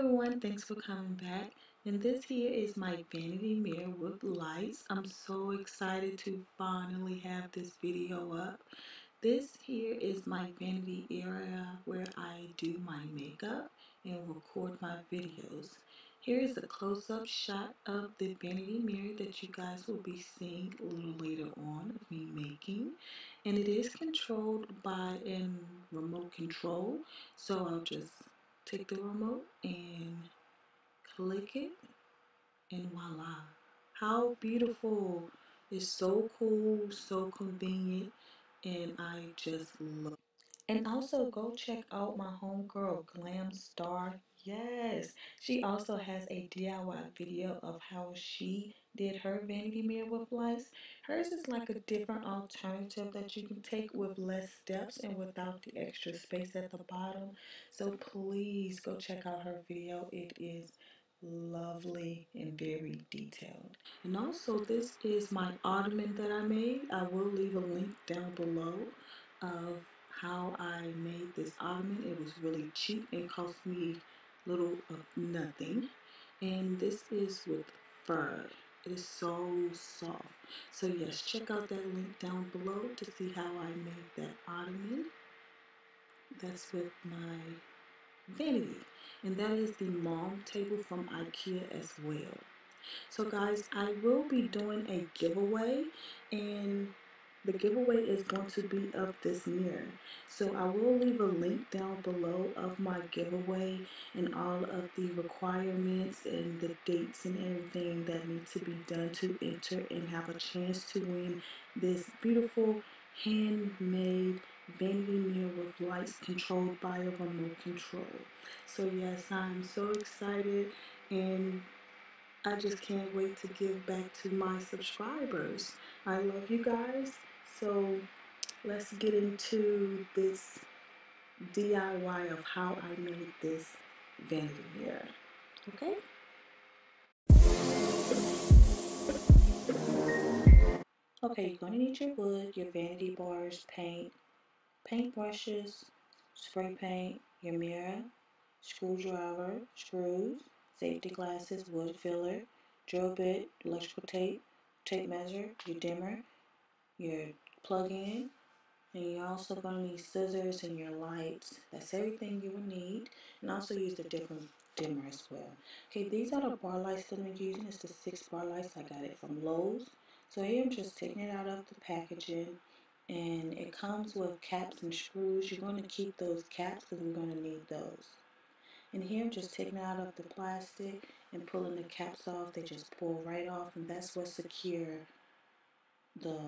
everyone, thanks for coming back. And this here is my vanity mirror with lights. I'm so excited to finally have this video up. This here is my vanity area where I do my makeup and record my videos. Here is a close-up shot of the vanity mirror that you guys will be seeing a little later on of me making. And it is controlled by a remote control. So I'll just take the remote and click it and voila. How beautiful. It's so cool so convenient and I just love it. and also go check out my homegirl Glam Star. Yes. She also has a DIY video of how she did her vanity mirror with lights hers is like a different alternative that you can take with less steps and without the extra space at the bottom so please go check out her video. It is lovely and very detailed. And also this is my ottoman that I made. I will leave a link down below of how I made this ottoman. It was really cheap and cost me little of nothing. And this is with fur. It is so soft. So yes, check out that link down below to see how I made that ottoman. That's with my vanity. And that is the Malm table from Ikea as well. So guys, I will be doing a giveaway and the giveaway is going to be of this mirror. So I will leave a link down below of my giveaway and all of the requirements and the dates and everything that need to be done to enter and have a chance to win this beautiful handmade vanity mirror with lights controlled by a remote control. So yes, I'm so excited and I just can't wait to give back to my subscribers. I love you guys. So let's get into this DIY of how I made this vanity mirror. Okay? Okay, you're going to need your wood, your vanity bars, paint, paint brushes, spray paint, your mirror, screwdriver, screws, safety glasses, wood filler, drill bit, electrical tape, tape measure, your dimmer, your plug-in, and you're also going to need scissors and your lights. That's everything you will need. And also use the different dimmer as well. Okay, these are the bar lights that I'm using. It's the six bar lights. I got it from Lowe's. So here I'm just taking it out of the packaging and it comes with caps and screws. You're going to keep those caps because we're going to need those. And here I'm just taking out of the plastic and pulling the caps off. They just pull right off and that's what secure the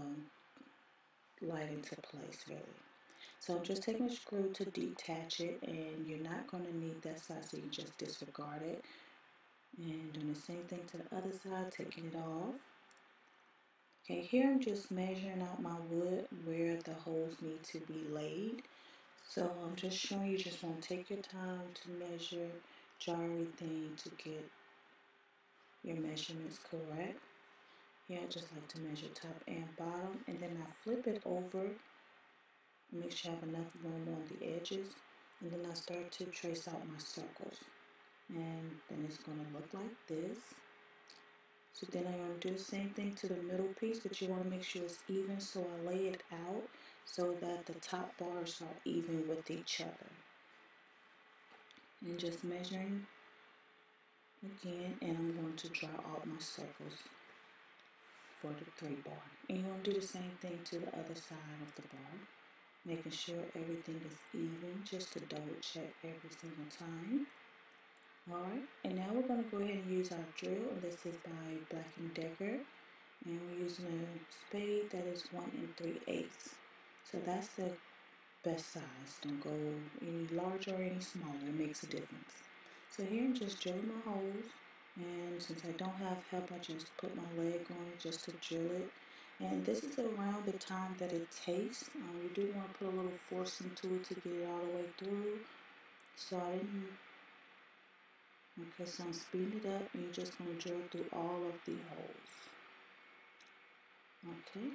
light into place really. So I'm just taking a screw to detach it and you're not going to need that side so you just disregard it. And doing the same thing to the other side, taking it off. Okay, here I'm just measuring out my wood where the holes need to be laid. So I'm just showing you, just want to take your time to measure, jar everything to get your measurements correct. Here I just like to measure top and bottom and then I flip it over, make sure I have enough room on the edges and then I start to trace out my circles and then it's going to look like this. So then I'm going to do the same thing to the middle piece, but you want to make sure it's even. So I lay it out so that the top bars are even with each other. And just measuring again, and I'm going to draw out my circles for the three bar. And you want to do the same thing to the other side of the bar, making sure everything is even, just to double check every single time. Alright, and now we're going to go ahead and use our drill. This is by Black & Decker. And we're using a spade that is 1 and 3 eighths. So that's the best size. Don't go any larger or any smaller. It makes a difference. So here I'm just drilling my holes. And since I don't have help, I just put my leg on just to drill it. And this is around the time that it takes. Um, you do want to put a little force into it to get it all the way through. So I didn't Okay, so I'm speeding it up and you're just going to drill through all of the holes. Okay,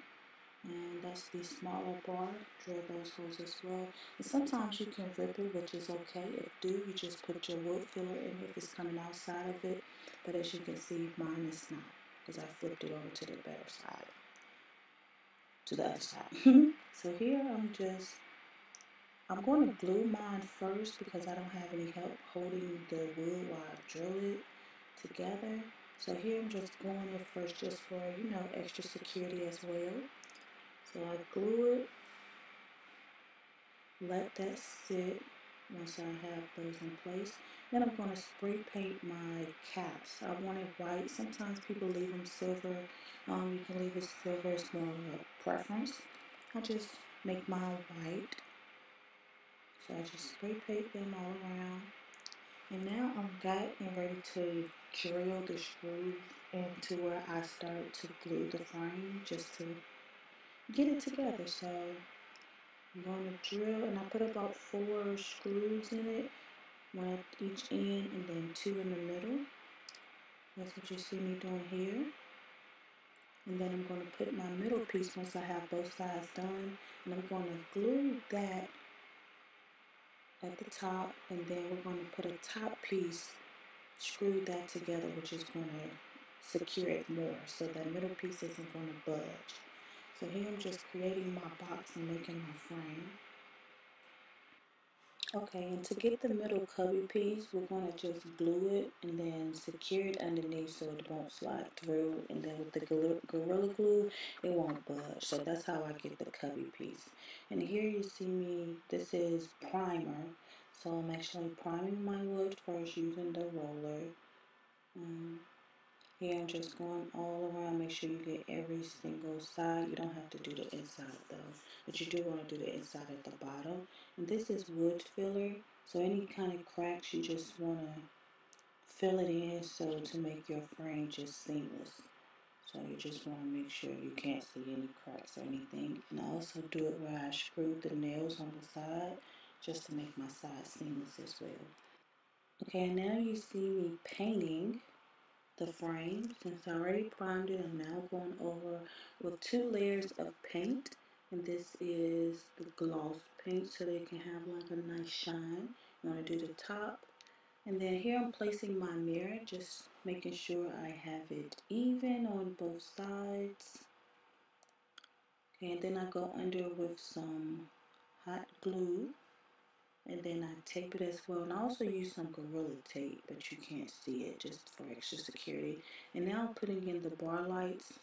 and that's the smaller bar. Drill those holes as well. And sometimes you can rip it, which is okay. If do, you just put your wood filler in if it's coming outside of it. But as you can see, mine is not because I flipped it over to the better side, to the other side. so here I'm just, I'm going to glue mine first because I don't have any help holding the wood while I drill it together. So here I'm just gluing it first just for, you know, extra security as well. So I glue it, let that sit once I have those in place. Then I'm going to spray paint my caps. I want it white. Sometimes people leave them silver. Um, you can leave it silver. It's more of a preference. I just make mine white. So I just spray paint them all around. And now I'm got and ready to drill the screws into where I start to glue the frame just to get it together. So I'm going to drill and I put about four screws in it, one at each end and then two in the middle. That's what you see me doing here. And then I'm going to put my middle piece once I have both sides done. And I'm going to glue that at the top and then we're going to put a top piece, screw that together which is going to secure it more so that middle piece isn't going to budge. So here I'm just creating my box and making my frame. Okay, and to get the middle cubby piece, we're going to just glue it and then secure it underneath so it won't slide through. And then with the Gorilla Glue, it won't budge. So that's how I get the cubby piece. And here you see me, this is primer. So I'm actually priming my wood first using the roller. Um, here just going all around, make sure you get every single side. You don't have to do the inside though, but you do want to do the inside at the bottom. And this is wood filler, so any kind of cracks you just want to fill it in so to make your frame just seamless. So you just want to make sure you can't see any cracks or anything. And I also do it where I screwed the nails on the side just to make my side seamless as well. Okay, now you see me painting the frame. Since I already primed it, I'm now going over with two layers of paint. And this is the gloss paint so they can have like a nice shine. I'm going to do the top. And then here I'm placing my mirror, just making sure I have it even on both sides. Okay, and then I go under with some hot glue and then I tape it as well and I also use some Gorilla Tape but you can't see it just for extra security. And now I'm putting in the bar lights.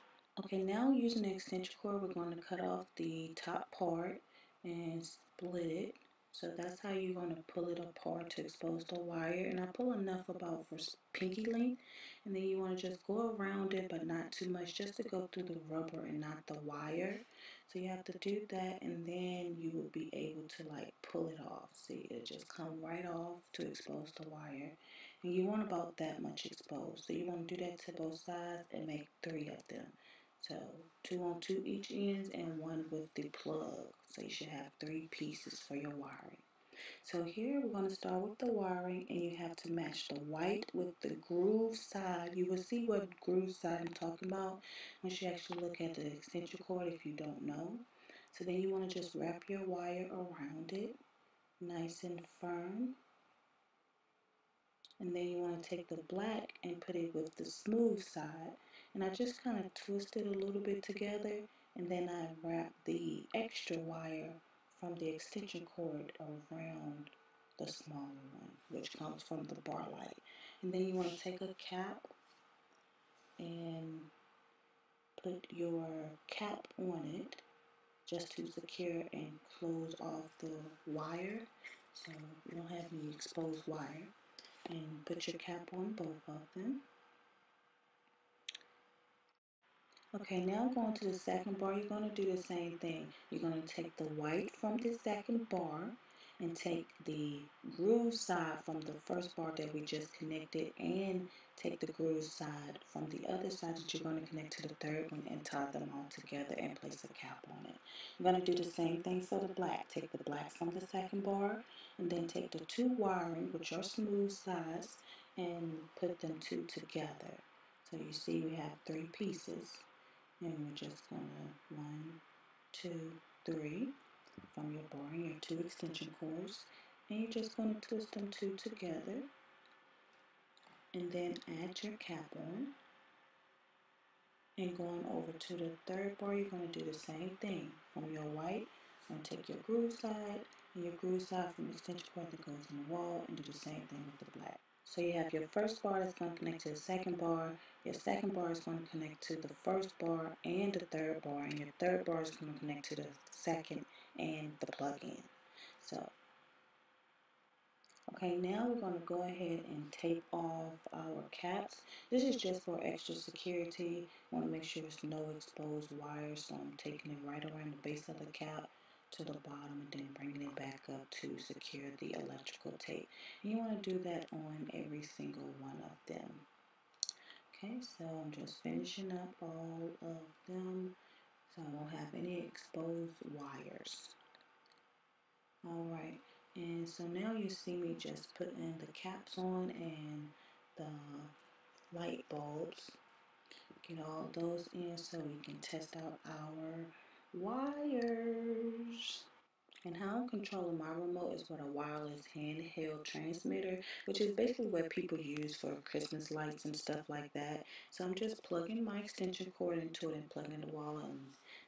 Okay now using the extension cord we're going to cut off the top part and split it so that's how you're going to pull it apart to expose the wire and I pull enough about for pinky length and then you want to just go around it but not too much just to go through the rubber and not the wire so you have to do that and then you will be able to like pull it off. See, it just come right off to expose the wire. And you want about that much exposed. So you want to do that to both sides and make three of them. So two on two each ends and one with the plug. So you should have three pieces for your wiring. So here we're going to start with the wiring and you have to match the white with the groove side. You will see what groove side I'm talking about once you actually look at the extension cord if you don't know. So then you want to just wrap your wire around it nice and firm. And then you want to take the black and put it with the smooth side. And I just kind of twist it a little bit together and then I wrap the extra wire from the extension cord around the smaller one, which comes from the bar light. And then you want to take a cap and put your cap on it just to secure and close off the wire so you don't have any exposed wire and put your cap on both of them Okay, now going to the second bar, you're going to do the same thing. You're going to take the white from the second bar and take the groove side from the first bar that we just connected and take the groove side from the other side that you're going to connect to the third one and tie them all together and place a cap on it. You're going to do the same thing for the black. Take the black from the second bar and then take the two wiring, which are smooth sides, and put them two together. So you see we have three pieces and we're just gonna one two, three from your bar your two extension cords. And you're just going to twist them two together and then add your cap on. And going over to the third bar, you're going to do the same thing. From your white, you're going to take your groove side and your groove side from the extension cord that goes in the wall and do the same thing with the black. So you have your first bar that's going to connect to the second bar, your second bar is going to connect to the first bar and the third bar, and your third bar is going to connect to the second and the plug-in. So Okay, now we're going to go ahead and tape off our caps. This is just for extra security. I want to make sure there's no exposed wires, so I'm taking it right around the base of the cap to the bottom and then bringing it back up to secure the electrical tape. You want to do that on every single one of them. Okay, so I'm just finishing up all of them so I don't have any exposed wires. All right. And so now you see me just putting the caps on and the light bulbs. Get all those in so we can test out our wires. And how I'm controlling my remote is with a wireless handheld transmitter, which is basically what people use for Christmas lights and stuff like that. So I'm just plugging my extension cord into it and plugging the wall in.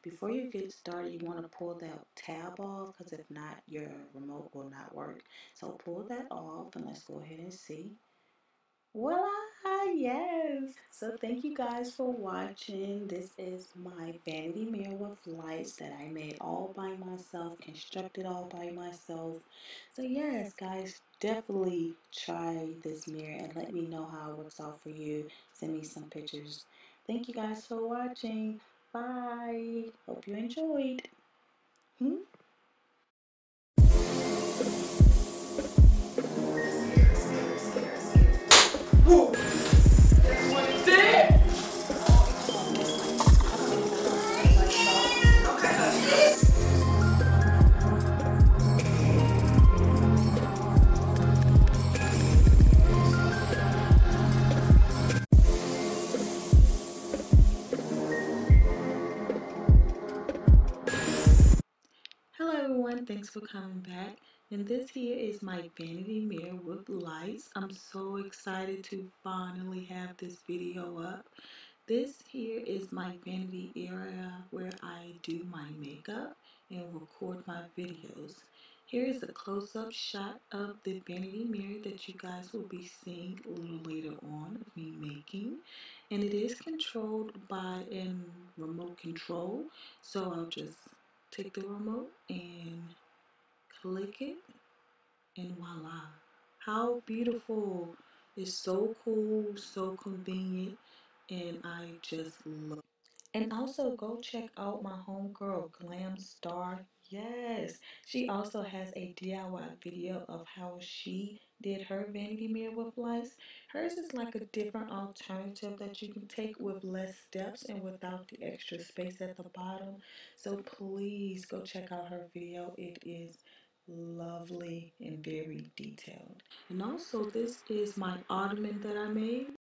Before you get started, you want to pull that tab off because if not, your remote will not work. So pull that off and let's go ahead and see. Voila! Yes! So thank you guys for watching. This is my vanity mirror with lights that I made all by myself, constructed all by myself. So yes, guys, definitely try this mirror and let me know how it works out for you. Send me some pictures. Thank you guys for watching. Bye. Hope you enjoyed. Hmm? Hello everyone, thanks for coming back. And this here is my vanity mirror with lights. I'm so excited to finally have this video up. This here is my vanity area where I do my makeup and record my videos. Here is a close-up shot of the vanity mirror that you guys will be seeing a little later on of me making. And it is controlled by a remote control. So I'll just take the remote and click it and voila. How beautiful. It's so cool so convenient and i just love and also go check out my homegirl glam star. Yes. She also has a diy video of how she did her vanity mirror with lights hers is like a different alternative that you can take with less steps and without the extra space at the bottom. So please go check out her video. It is lovely and very detailed. And also this is my ottoman that i made